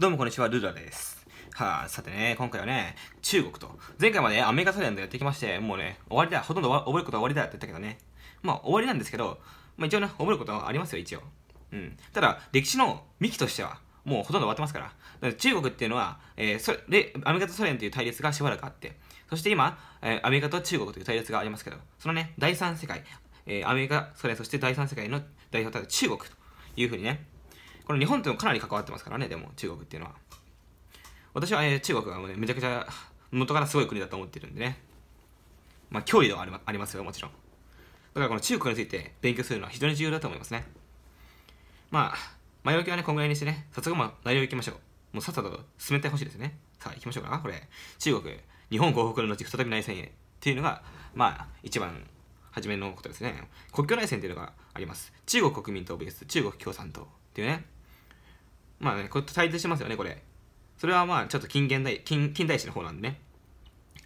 どうもこんにちは、ルーラです。はあ、さてね、今回はね、中国と、前回までアメリカソ連とやってきまして、もうね、終わりだ、ほとんど覚えることは終わりだって言ったけどね、まあ終わりなんですけど、まあ一応ね、覚えることはありますよ、一応。うん。ただ、歴史の幹としては、もうほとんど終わってますから。から中国っていうのは、えーそれで、アメリカとソ連という対立がしばらくあって、そして今、えーアメリカと中国という対立がありますけど、そのね、第三世界、えーアメリカ、ソ連、そして第三世界の代表た中国というふうにね、この日本ともかなり関わってますからね、でも中国っていうのは。私は、えー中国は、ね、めちゃくちゃ元からすごい国だと思ってるんでね。まあ、脅威ではありまありますよ、もちろん。だからこの中国について勉強するのは非常に重要だと思いますね。まあ、前置きはね、こんぐらいにしてね、早速まあ内容いきましょう。もうさっさと進めてほしいですね。さあ、行きましょうか。これ、中国、日本降伏の後、再び内戦へっていうのが、まあ、一番初めのことですね。国境内戦っていうのがあります。中国国民党 VS 中国共産党っていうね。まあね、これ対立してますよね、これ。それはまあ、ちょっと近現代、近近代史の方なんでね。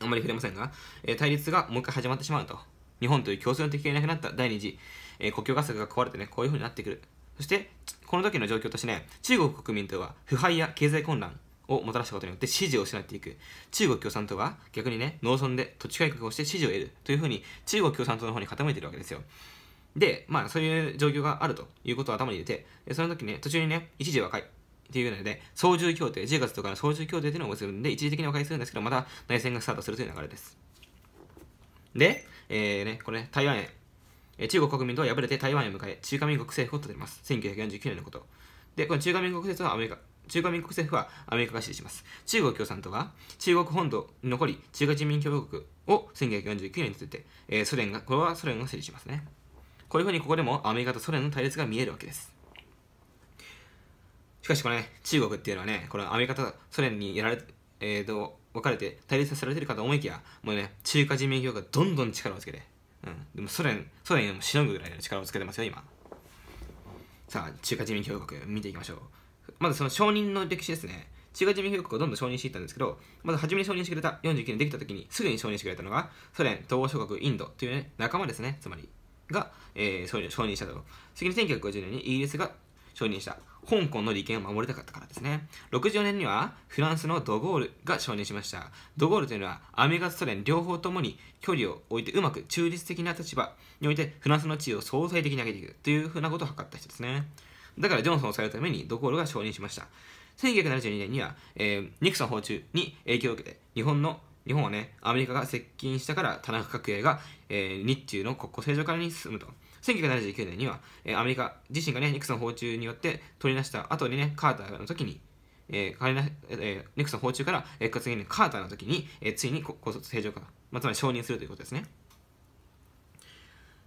あんまり触れませんが、えー対立がもう一回始まってしまうと。日本という共生の敵がいなくなった第二次、えー国境合作が壊れてね、こういう風になってくる。そして、この時の状況としてね、中国国民党は腐敗や経済混乱をもたらしたことによって支持を失っていく。中国共産党は逆にね、農村で土地改革をして支持を得るという風に中国共産党の方に傾いてるわけですよ。で、まあ、そういう状況があるということを頭に入れて、その時ね、途中にね、一時和解っていうので、操縦協定、10月とかの操縦協定というのを結んで、一時的に和解するんですけど、また内戦がスタートするという流れです。で、えーね、これ、ね、台湾へ、えー中国国民党は敗れて台湾へ向かい、中華民国政府を立てます。1949年のこと。で、この中華民国政府はアメリカ、中華民国政府はアメリカが支持します。中国共産党は中国本土に残り、中華人民共和国を1949年について、えーソ連が、これはソ連が支持しますね。こういうふうにここでもアメリカとソ連の対立が見えるわけです。しかしこれね、中国っていうのはね、このアメリカとソ連にやられて、えーと、分かれて対立させられてるかと思いきや、もうね、中華人民共和国がどんどん力をつけて、うん、でもソ連、ソ連よりもしのぐぐらいの力をつけてますよ、今。さあ、中華人民共和国見ていきましょう。まずその承認の歴史ですね。中華人民共和国をどんどん承認していったんですけど、まず初めに承認してくれた49年できた時にすぐに承認してくれたのが、ソ連、東欧諸国、インドという、ね、仲間ですね、つまり、が、えー承認したと。次に1950年にイギリスが承認した。香港の利権を守りたかったからですね。64年にはフランスのドゴールが承認しました。ドゴールというのはアメリカとソ連両方ともに距離を置いてうまく中立的な立場においてフランスの地位を相対的に上げていくというふうなことを図った人ですね。だからジョンソンを抑えるためにドゴールが承認しました。1972年には、えーニクソン訪中に影響を受けて日本の日本はね、アメリカが接近したから田中角栄が、えー日中の国交正常化に進むと。1979年には、えーアメリカ自身がね、ニクソン訪中によって取り出した後にね、カーターの時に、えー仮なえーニクソン訪中から、えー、次にカーターの時に、えーついに国交正常化、まあ、つまり承認するということですね。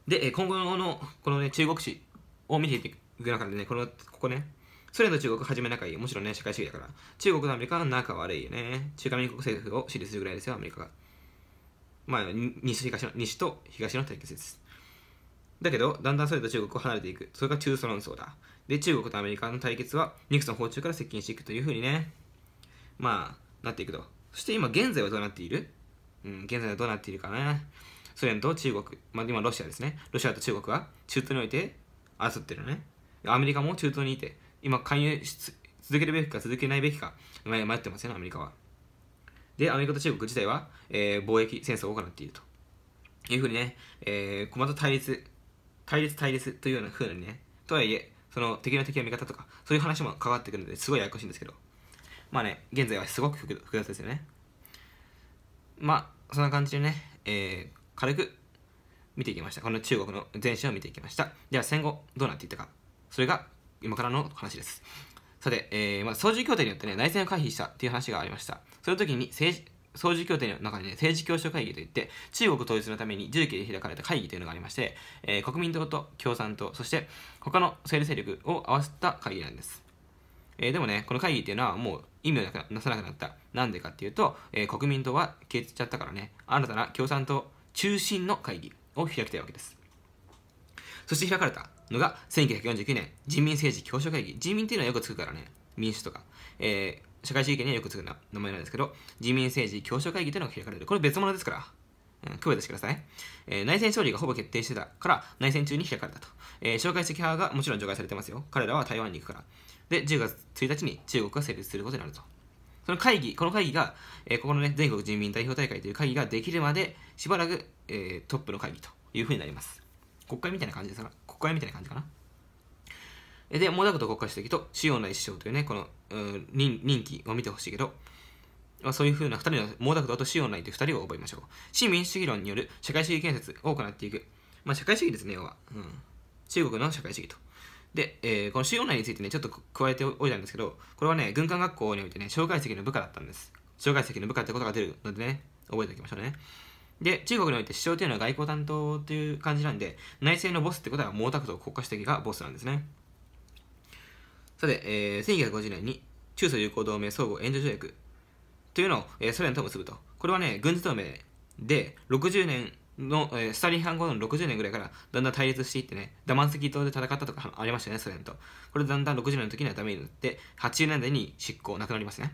で、えー今後のこのね、中国史を見ていく中でね、この、ここね、ソ連と中国はじめ仲いい。もちろんね、社会主義だから。中国とアメリカは仲悪いよね。中華民国政府を支持するぐらいですよ、アメリカが。まあ、西東の西と東の対決です。だけど、だんだんソ連と中国を離れていく。それが中ソ論争だ。で、中国とアメリカの対決は、ニクソン訪中から接近していくというふうにね、まあ、なっていくと。そして今、現在はどうなっている？うん、現在はどうなっているかな。ソ連と中国、まあ今ロシアですね。ロシアと中国は中東において争ってるのね。アメリカも中東にいて、今勧誘し続けるべきか続けないべきか迷迷ってますよね、アメリカは。で、アメリカと中国自体は、えー貿易戦争を行っているというふうにね、えー、また対立、対立対立というようなふうにね、とはいえ、その敵の敵の味方とか、そういう話も関わってくるのですごいややこしいんですけど、まあね、現在はすごく複雑ですよね。まあ、そんな感じでね、えー軽く見ていきました。この中国の前史を見ていきました。では戦後どうなっていったか。それが今からの話です。さて、えーまあ、操縦協定によってね、内戦を回避したっていう話がありました。その時に政治、操縦協定の中にね、政治協商会議といって、中国統一のために重機で開かれた会議というのがありまして、えー国民党と共産党、そして他の政治勢力を合わせた会議なんです。えーでもね、この会議っていうのはもう意味をなくなさなくなった。なんでかっていうと、えー国民党は消えちゃったからね、新たな共産党中心の会議を開きたいわけです。そして開かれたのが1949年人民政治協商会議。人民っていうのはよくつくからね、民主とか、えー社会主義権にはよくつく名前なんですけど、人民政治協商会議というのが開かれる。これ別物ですから、うん、区別してください、えー内戦勝利がほぼ決定してたから内戦中に開かれたと、えー、蒋介石派がもちろん除外されてますよ彼らは台湾に行くからで、10月1日に中国が成立することになると。その会議、この会議が、えー、ここのね、全国人民代表大会という会議ができるまで、しばらく、えー、トップの会議というふうになります。国会みたいな感じですか？国会みたいな感じかな？で、毛沢東国家主席と周恩来首相というね、この、うん、任期を見てほしいけど、まあ、そういうふうな2人の毛沢東と周恩来という2人を覚えましょう。新民主主義論による社会主義建設を行っていく。まあ、社会主義ですね、要は。うん、中国の社会主義と。で、えー、この周恩来についてね、ちょっと加えておいたんですけど、これはね、軍艦学校においてね、蒋介石の部下だったんです。蒋介石の部下ってことが出るのでね、覚えておきましょうね。で、中国において首相というのは外交担当という感じなんで、内政のボスってことは毛沢東国家主席がボスなんですね。さて、えー、1950年に中ソ友好同盟相互援助条約というのを、えー、ソ連と結ぶと。これはね、軍事同盟で60年の、えー、スターリン反後の60年ぐらいからだんだん対立していってね、ダマンスキ島で戦ったとかありましたね、ソ連と。これだんだん60年の時にはダメになって、80年代に執行、なくなりますね。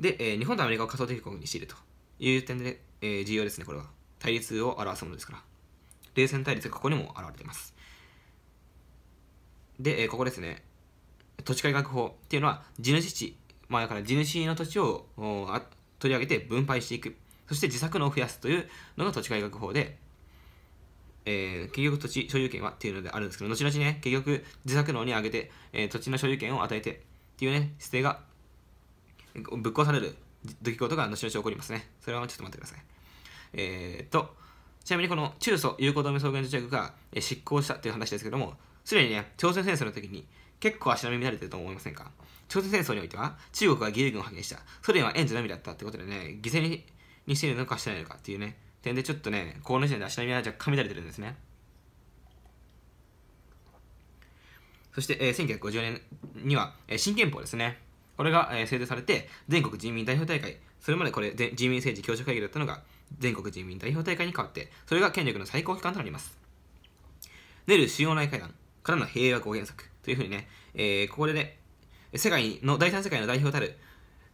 で、えー、日本とアメリカを仮想敵国にしているという点で、えー、重要ですね、これは。対立を表すものですから。冷戦対立がここにも現れています。で、えー、ここですね。土地改革法っていうのは地主地、まあ、だから地主の土地を取り上げて分配していく。そして自作農を増やすというのが土地改革法で、えー、結局土地所有権はっていうのであるんですけど後々ね結局自作農に上げて、えー、土地の所有権を与えてっていうね姿勢がぶっ壊される出来事が後々起こりますね。それはちょっと待ってください。えー、っとちなみにこの中ソ友好同盟草原条約が執行したという話ですけどもすでにね朝鮮戦争の時に結構足並み乱れてると思いませんか？朝鮮戦争においては中国は義勇軍を派遣した。ソ連は援助のみだったってことでね、犠牲にしているのかしてないのかっていうね、点でちょっとね、この時点で足並みは若干乱れてるんですね。そして、えー、1950年には、えー、新憲法ですね。これが、えー、制定されて、全国人民代表大会、それまでこれ人民政治協調会議だったのが、全国人民代表大会に変わって、それが権力の最高機関となります。ネル主要内会談からの平和五原則というふうにね、えー、ここでね、世界の、第三世界の代表たる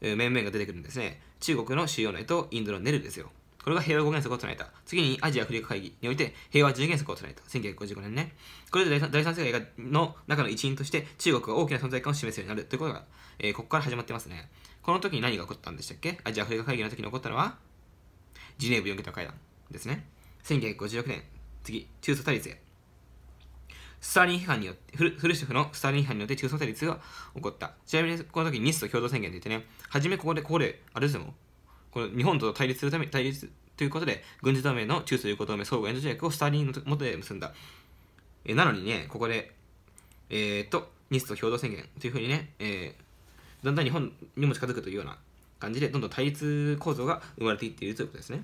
面々が出てくるんですね。中国の主要内とインドのネルですよ。これが平和五原則を唱えた。次にアジア・アフリカ会議において平和十原則を唱えた。1955年ね。これで第三世界の中の一員として中国が大きな存在感を示すようになるということが、えー、ここから始まってますね。この時に何が起こったんでしたっけ？アジア・アフリカ会議の時に起こったのはジネーブ4桁会談ですね。1956年、次、中ソ対立へ。スターリン批判によって、フルシェフのスターリン批判によって中ソ対立が起こった。ちなみにこの時日ソ共同宣言といってね、はじめここで、ここで、あれですよ、この日本と対立するため、対立ということで、軍事同盟の中ソ友好同盟相互援助条約をスターリンの下で結んだ。えなのにね、ここで、えー、っと、日ソ共同宣言というふうにね、えー、だんだん日本にも近づくというような感じで、どんどん対立構造が生まれていっているということですね。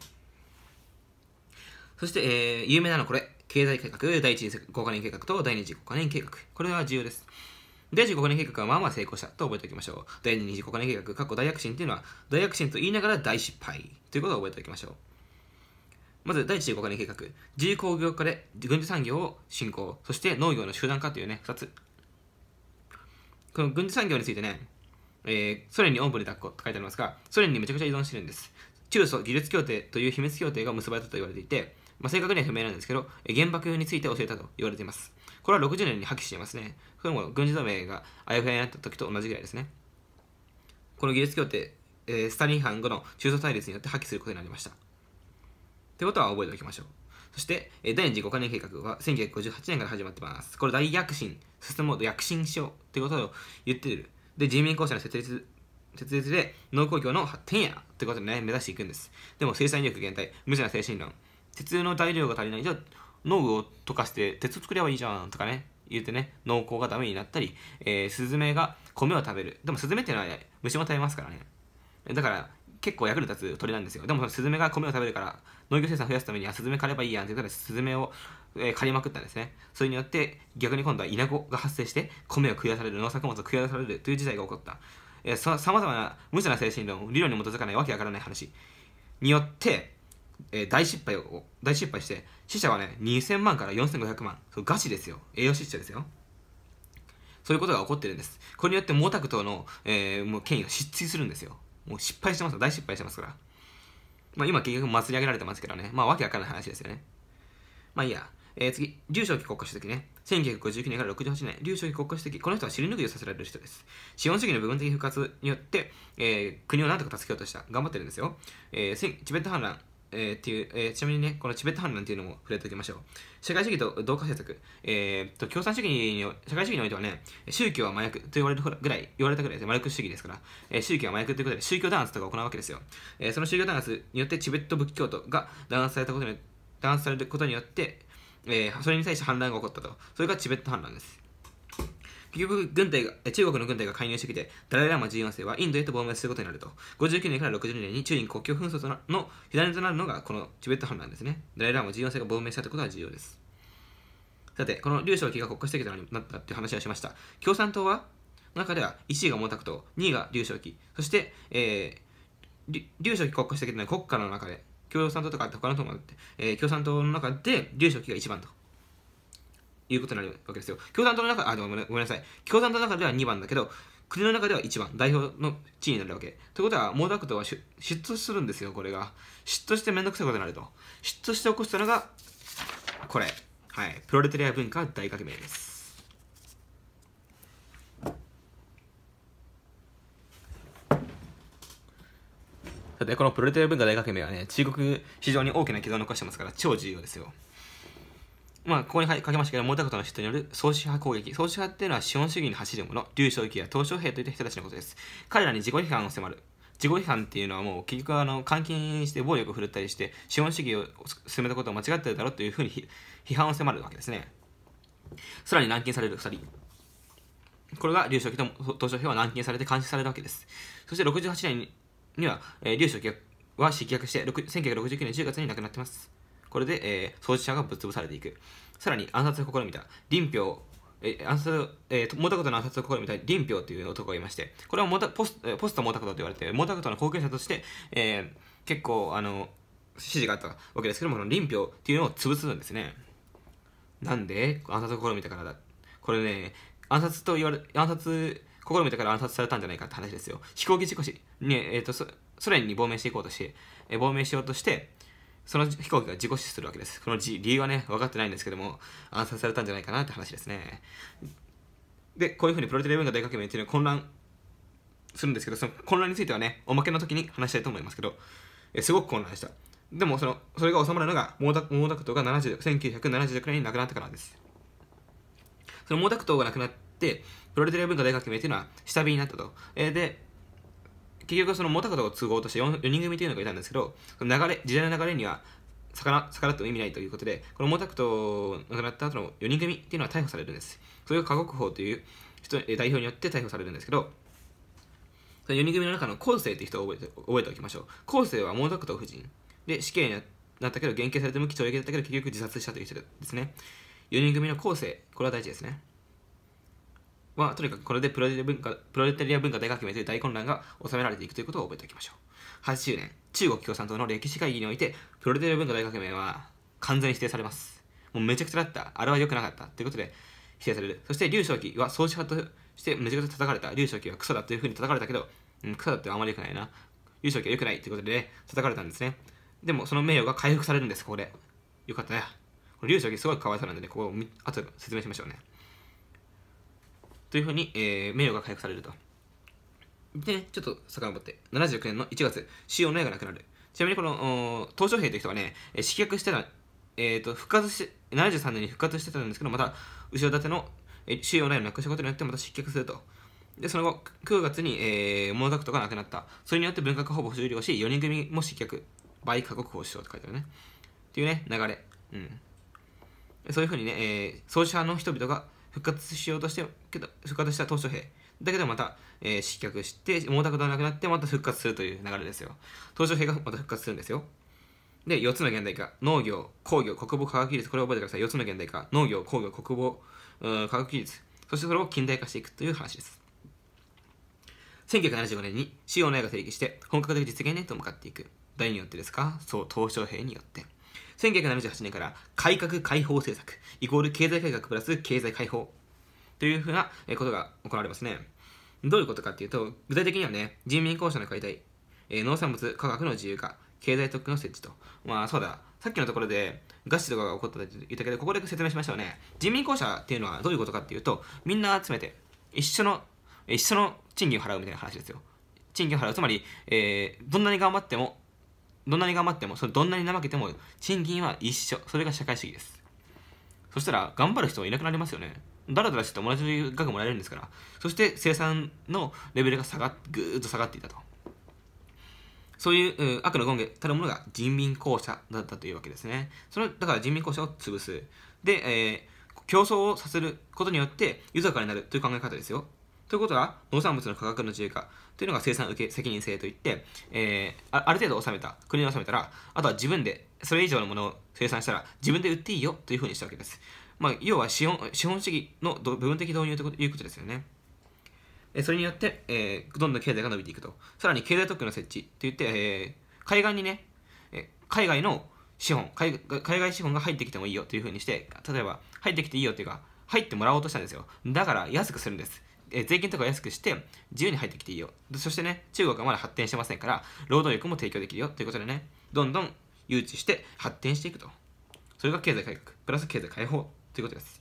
そして、えー、有名なのこれ。経済改革、第一次5カ年計画と第二次5カ年計画。これは重要です。第一次5カ年計画はまあまあ成功したと覚えておきましょう。第二次5カ年計画、過去大躍進というのは、大躍進と言いながら大失敗ということを覚えておきましょう。まず第一次5カ年計画、自由工業化で軍事産業を振興、そして農業の集団化というね、2つ。この軍事産業についてね、えー、ソ連におんぶに抱っこと書いてありますが、ソ連にめちゃくちゃ依存してるんです。中ソ技術協定という秘密協定が結ばれたと言われていて、まあ、正確には不明なんですけど、原爆について教えたと言われています。これは60年に破棄していますね。これも軍事同盟があやふやになった時と同じぐらいですね。この技術協定、えー、スタリン藩後の中ソ対立によって破棄することになりました。ってことは覚えておきましょう。そして、えー、第2次5カ年計画は1958年から始まってます。これ大躍進、進もうと躍進しようってことを言っている。で、人民公社の設立設立で農工業の発展やってことでね、目指していくんです。でも生産力減退、無茶な精神論、鉄の材料が足りない。じゃあ、農具を溶かして鉄を作ればいいじゃんとかね、言ってね、農耕がダメになったり、えー、スズメが米を食べる。でもスズメっていうのは、虫も食べますからね。だから、結構役に立つ鳥なんですよ。でもスズメが米を食べるから、農業生産増やすためにはスズメ狩ればいいやんって言ったらスズメを、えー、狩りまくったんですね。それによって逆に今度は稲子が発生して米を食い出される、農作物を食い出されるという事態が起こった。えー、さまざまな無茶な精神論、理論に基づかないわけわからない話によって、えー、大失敗を、大失敗して、死者はね、2000万から4500万。そうガチですよ。栄養失調ですよ。そういうことが起こってるんです。これによって毛沢東の、えー、もう権威が失墜するんですよ。もう失敗してます大失敗してますから。まあ今結局祭り上げられてますけどね。まあわけわからない話ですよね。まあいいや。えー、次、劉少奇国家主席ね。1959年から68年、劉少奇国家主席、この人は尻拭いをさせられる人です。資本主義の部分的復活によって、えー、国をなんとか助けようとした。頑張ってるんですよ。えー、チベット反乱、えー、っていう、えー、ちなみにね、このチベット反乱っていうのも触れておきましょう。社会主義と同化政策、えー、と共産主義に、社会主義においてはね、宗教は麻薬と言われるぐらい、言われたぐらいです麻薬主義ですから、えー、宗教は麻薬ということで宗教弾圧とか行うわけですよ。えー、その宗教弾圧によってチベット仏教徒が弾圧されたことに弾圧されることによって、えー、それに対して反乱が起こったと。それがチベット反乱です。結局、軍隊が、中国の軍隊が介入してきて、ダライラマ14世はインドへと亡命することになると。59年から62年に中印国境紛争の火種となるのがこのチベット反乱ですね。ダライラマ14世が亡命したということは重要です。さて、この劉少奇が国家主席となったっていう話をしました。共産党は、中では1位が毛沢東、2位が劉少奇、そして、えー、劉少奇国家主席というのは国家の中で、共産党とかあって他の党もあって、えー、共産党の中で劉少奇が一番と。いうことになるわけですよ。共産党の中、あ、でもごめんなさい。共産党の中では2番だけど、国の中では1番、代表の地位になるわけ。ということは、毛沢東は嫉妬するんですよ、これが。嫉妬してめんどくさいことになると。嫉妬して起こしたのが、これ。はい。プロレタリア文化大革命です。さて、このプロレタリア文化大革命はね、中国非常に大きな傷を残してますから、超重要ですよ。まあ、ここに書きましたけど、毛沢東の人による創始派攻撃。創始派っていうのは資本主義に走る者、劉少奇や鄧小平といった人たちのことです。彼らに自己批判を迫る。自己批判っていうのはもう結局あの監禁して暴力を振るったりして資本主義を進めたことを間違ってるだろうというふうに批判を迫るわけですね。さらに軟禁される2人。これが劉少奇と鄧小平は軟禁されて監視されるわけです。そして68年には、えー、劉少奇は失脚して1969年10月に亡くなっています。これで、えー、創始者がぶっ潰されていく。さらに暗殺を試みた林彪、えー、暗殺、えー、毛沢東の暗殺を試みた林彪という男がいまして、これはモタポスポスト毛沢東と言われて、毛沢東の後継者として、えー、結構、あの、支持があったわけですけども、この林彪っていうのを潰すんですね。なんで暗殺を試みたからだ。これね、暗殺と言われ、暗殺、試みたから暗殺されたんじゃないかって話ですよ。飛行機事故死に、えーと、ソ連に亡命していこうとして、えー、亡命しようとして、その飛行機が事故死するわけです。この理由はね、分かってないんですけども、暗殺されたんじゃないかなって話ですね。で、こういうふうにプロテレ文化大革命っていうのは混乱するんですけど、その混乱についてはね、おまけの時に話したいと思いますけど、えすごく混乱した。でもその、それが収まるのが、毛沢東が70 1979年に亡くなってからです。その毛沢東が亡くなって、プロレタリア文化大革命っていうのは下火になったと。え、で、結局その毛沢東を都合として 4, 4人組というのがいたんですけど、その流れ、時代の流れには逆ら逆らっても意味ないということで、この毛沢東亡くなった後の4人組っていうのは逮捕されるんです。それが河国法という人代表によって逮捕されるんですけど、その4人組の中の後世という人を覚えて覚えておきましょう。後世は毛沢東夫人。で、死刑になったけど、減刑されて無期懲役だったけど、結局自殺したという人ですね。4人組の後世、これは大事ですね。は、とにかくこれでプロレ文化プロレタリア文化大革命という大混乱が収められていくということを覚えておきましょう。80年、中国共産党の歴史会議において、プロレタリア文化大革命は完全に否定されます。もうめちゃくちゃだった。あれは良くなかった。ということで否定される。そして、劉少奇は創始派としてめちゃくちゃ叩かれた。劉少奇はクソだというふうに叩かれたけど、うん、クソだってあまり良くないな。劉少奇は良くないということで、ね、叩かれたんですね。でも、その名誉が回復されるんです、ここで。よかったね。劉少奇すごいかわいそうなんでね、ここを後で説明しましょうね。というふうに、えー、名誉が回復されると。で、ねちょっと遡って、79年の1月、主要の絵がなくなる。ちなみにこの、鄧小平という人はね、失脚してた、えっ、ー、と、復活し、73年に復活してたんですけど、また、後ろ盾の、え主要の絵をなくしたことによってまた失脚すると。で、その後、9月に、えー、毛沢東が亡くなった。それによって文化がほぼ終了し、4人組も失脚。倍過国法首相って書いてあるね。っていうね、流れ。うん。そういうふうにね、えー、創始派の人々が復活しようとしてけど復活した鄧小平だけどまた、えー、失脚して毛沢東がなくなってまた復活するという流れですよ。鄧小平がまた復活するんですよ。で4つの現代化。農業工業国防科学技術。これを覚えてください。4つの現代化。農業工業国防うん科学技術。そしてそれを近代化していくという話です。1975年に主要の絵が提起して本格的実現へと向かっていく。誰によってですか？そう鄧小平によって。1978年から改革開放政策イコール経済改革プラス経済開放というふうなことが行われますね。どういうことかっていうと、具体的にはね、人民公社の解体、え農産物価格の自由化、経済特区の設置と。まあそうだ、さっきのところで餓死とかが起こったって言ったけど、ここで説明しましょうね。人民公社っていうのはどういうことかっていうと、みんな集めて、一緒の、一緒の賃金を払うみたいな話ですよ。賃金を払う。つまり、えー、どんなに頑張っても、どんなに頑張っても、それどんなに怠けても、賃金は一緒。それが社会主義です。そしたら、頑張る人はいなくなりますよね。だらだらして同じ額もらえるんですから。そして生産のレベルが下がぐーっと下がっていたと。そういう、悪の権限たるものが人民公社だったというわけですね。そのだから人民公社を潰す。で、えー、競争をさせることによって豊かになるという考え方ですよ。ということは、農産物の価格の自由化というのが生産受け責任制といって、えー、ある程度収めた、国を収めたら、あとは自分で、それ以上のものを生産したら自分で売っていいよというふうにしたわけです。まあ、要は資本資本主義の部分的導入ということですよね。それによって、えー、どんどん経済が伸びていくと。さらに経済特区の設置といって、えー、海岸にね、え海外の資本海、海外資本が入ってきてもいいよというふうにして、例えば入ってきていいよというか、入ってもらおうとしたんですよ。だから安くするんです。え、税金とか安くして自由に入ってきていいよ。そしてね、中国はまだ発展してませんから、労働力も提供できるよということでね、どんどん誘致して発展していくと。それが経済改革、プラス経済解放ということです。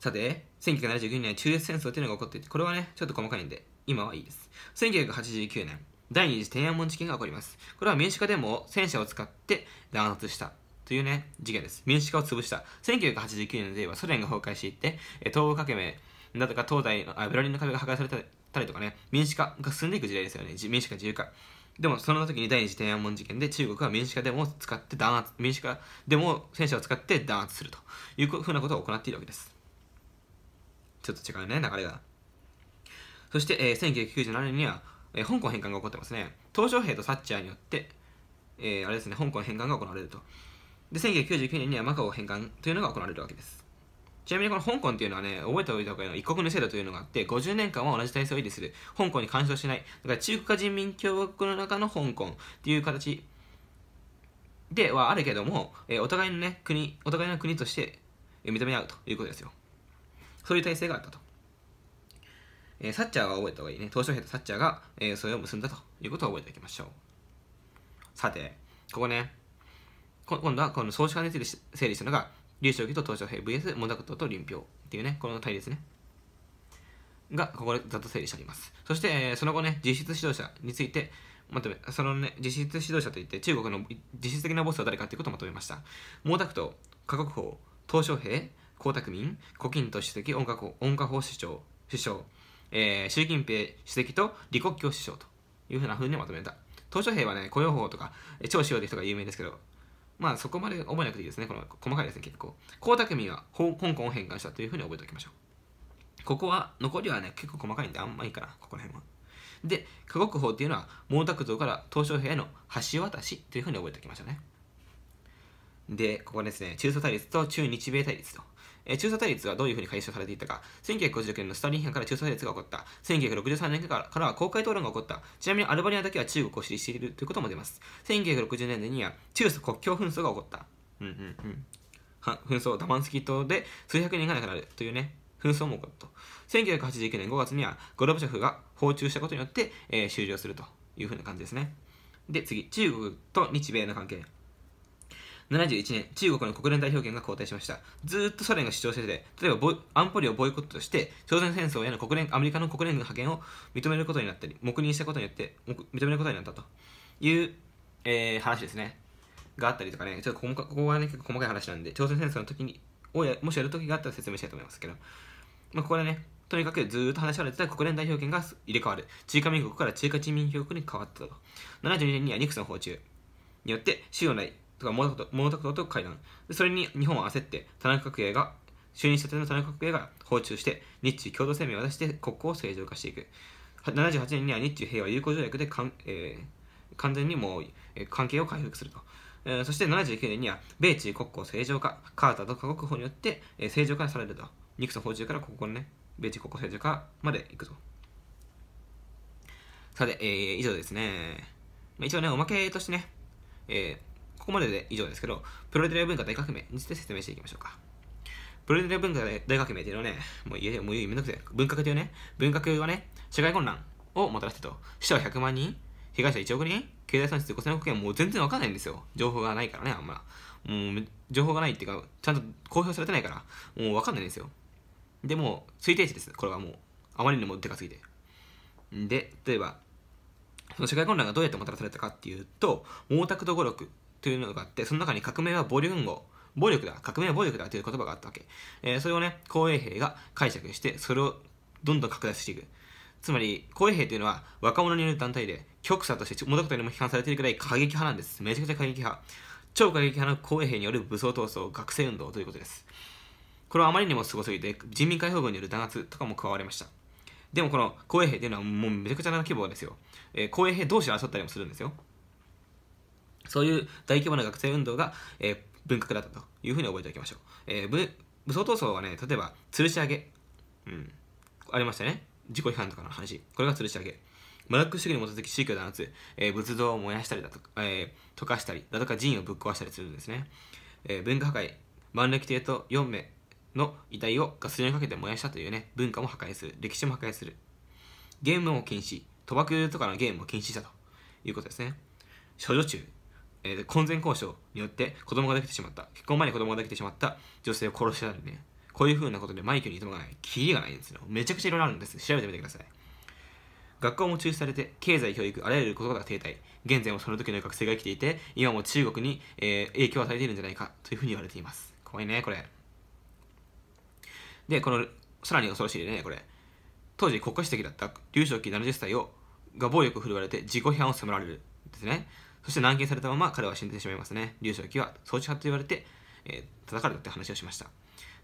さて、1979年中越戦争というのが起こっていて、これはね、ちょっと細かいんで、今はいいです。1989年、第二次天安門事件が起こります。これは民主化デモを戦車を使って弾圧したというね、事件です。民主化を潰した。1989年ではソ連が崩壊していって、東欧革命だとか東西のあベルリンの壁が破壊されたりとかね、民主化が進んでいく時代ですよね。民主化自由化。でもその時に第二次天安門事件で中国は民主化デモを使って弾圧、民主化デモ戦車を使って弾圧するというふうなことを行っているわけです。ちょっと違うね、流れが。そして、えー、1997年には、えー、香港返還が起こってますね。鄧小平とサッチャーによって、えー、あれですね、香港返還が行われると。で、1999年にはマカオ返還というのが行われるわけです。ちなみにこの香港っていうのはね、覚えておいた方がいいのは一国の制度というのがあって、50年間は同じ体制を維持する。香港に干渉しない。だから中華人民共和国の中の香港っていう形ではあるけども、えー、お互いのね、国、お互いの国として認め合うということですよ。そういう体制があったと。えー、サッチャーは覚えた方がいいね。東小平とサッチャーが、えー、それを結んだということを覚えておきましょう。さて、ここね、今度はこの総主化について整理したのが、劉少奇と東小平 VS モダクトと林氷っていうね、この対立ね。が、ここでざっと整理してあります。そして、えー、その後ね、実質指導者について、まとめ、そのね、実質指導者といって、中国の実質的なボスは誰かということをまとめました。毛沢東、華国法、東小平、江沢民、胡錦涛主席、温家温家宝首相、首相、えー、習近平主席と李克強首相というふうな風にまとめた。東小平はね、雇用法とか、超使用という人が有名ですけど、まあそこまで覚えなくていいですね。この細かいですね、結構。江沢民は香港を返還したというふうに覚えておきましょう。ここは、残りはね、結構細かいんであんまいいかな、ここら辺は。で、河国法っていうのは、毛沢東から鄧小平への橋渡しというふうに覚えておきましょうね。で、ここですね、中ソ対立と中日米対立と。えー、中ソ対立はどういうふうに解消されていたか。1956年のスターリン批判から中ソ対立が起こった。1963年からは公開討論が起こった。ちなみにアルバニアだけは中国を支持しているということも出ます。1960年代には中ソ国境紛争が起こった。うんうんうん。紛争、ダマンスキー島で数百人が亡くなるというね、紛争も起こったと。1989年5月にはゴルバチョフが訪中したことによって、えー、終了するというふうな感じですね。で、次、中国と日米の関係。71年、中国の国連代表権が交代しました。ずっとソ連が主張してて、例えば安保理をボイコットして、朝鮮戦争への国連、アメリカの国連の派遣を認めることになったり、黙認したことによって認めることになったという、えー、話ですね。があったりとかね、ちょっとここはね、結構細かい話なんで、朝鮮戦争の時に、をやもしやる時があったら説明したいと思いますけど、まあ、ここでね、とにかくずっと話し合われてた国連代表権が入れ替わる。中華民国から中華人民共和国に変わったと。72年にはニクソン訪中によって、州内とか毛沢東と会談。それに日本は焦って田中角栄が就任したての田中角栄が訪中して日中共同声明を出して国交を正常化していく。78年には日中平和友好条約でかん、えー、完全にもう、えー、関係を回復すると、えー、そして79年には米中国交正常化カーターと加国法によって、えー、正常化されると。ニクソン訪中からここのね米中国交正常化まで行くと。さて、えー、以上ですね。まあ一応ねおまけとしてね、えーここまでで以上ですけど、プロレタリア文化大革命について説明していきましょうか。プロレタリア文化大革命っていうのはね、もう言え、もう言めんどくさい。文革というね、文革はね、社会混乱をもたらすと、死者は100万人、被害者1億人経済損失5000億円もう全然わかんないんですよ。情報がないからね、あんま。もう、情報がないっていうか、ちゃんと公表されてないから、もうわかんないんですよ。でも、推定値です。これはもう、あまりにもでかすぎて。で、例えば、その社会混乱がどうやってもたらされたかっていうと、毛沢東語録というのがあって、その中に革命は暴力運動、暴力だ、革命は暴力だという言葉があったわけ。えー、それをね、公衛兵が解釈して、それをどんどん拡大していく。つまり、公衛兵というのは若者による団体で、極左として物事にも批判されているくらい過激派なんです。めちゃくちゃ過激派。超過激派の公衛兵による武装闘争、学生運動ということです。これはあまりにもすごすぎて、人民解放軍による弾圧とかも加わりました。でもこの公衛兵というのはもうめちゃくちゃな規模ですよ。えー、公衛兵同士で争ったりもするんですよ。そういう大規模な学生運動が、えー、文革だったというふうに覚えておきましょう。えー、武装闘争はね、例えば、吊るし上げ。うん。ありましたね。自己批判とかの話。これが吊るし上げ。ブラック主義に基づき宗教弾圧、えー、仏像を燃やしたりだとか、えー、溶かしたりだとか寺院をぶっ壊したりするんですね。えー、文化破壊、万暦帝と4名の遺体をガスにかけて燃やしたというね、文化も破壊する、歴史も破壊する。ゲームも禁止、賭博とかのゲームも禁止したということですね。処女中、えー、婚前交渉によって子供ができてしまった、結婚前に子供ができてしまった女性を殺したりね、こういう風なことでマイケルにいてもない、キリがないんですよ。めちゃくちゃいろいろあるんです。調べてみてください。学校も中止されて、経済、教育、あらゆることが停滞。現在もその時の学生が生きていて、今も中国に、えー、影響を与えているんじゃないかというふうに言われています。怖いね、これ。で、この、さらに恐ろしいね、これ。当時国家主席だった劉少奇70歳をが暴力を振るわれて自己批判を迫られるですね。そして軟禁されたまま彼は死んでしまいますね。劉少奇は装置派と言われて、えー、叩かれたって話をしました。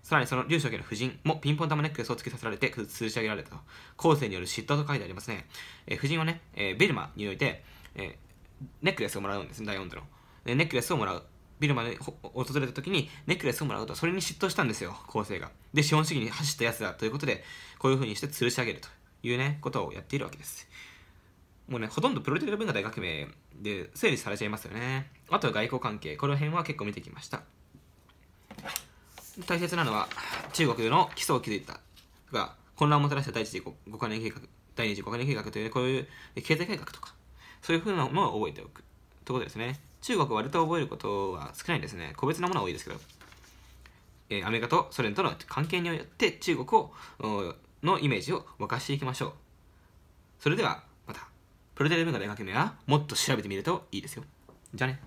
さらにその劉少奇の夫人もピンポン玉ネックレスをつけさせられて吊るし上げられたと。後世による嫉妬と書いてありますね。えー、夫人はね、えー、ベルマにおいて、えー、ネックレスをもらうんですね、第4度の。ネックレスをもらう。ビルまで訪れた時にネックレスをもらうとそれに嫉妬したんですよ後世がで資本主義に走ったやつだということでこういうふうにして吊るし上げるというねことをやっているわけですもうねほとんどプロレタリア文化大革命で整理されちゃいますよねあとは外交関係この辺は結構見てきました大切なのは中国の基礎を築いたが混乱をもたらした第一次5カ年計画第二次5カ年計画という、こういう経済改革とかそういうふうなものを覚えておくということですね中国は割と覚えることは少ないんですね。個別なものは多いですけど。えー、アメリカとソ連との関係によって中国をのイメージを沸かしていきましょう。それではまた、プロテレ文化大学名はもっと調べてみるといいですよ。じゃあね。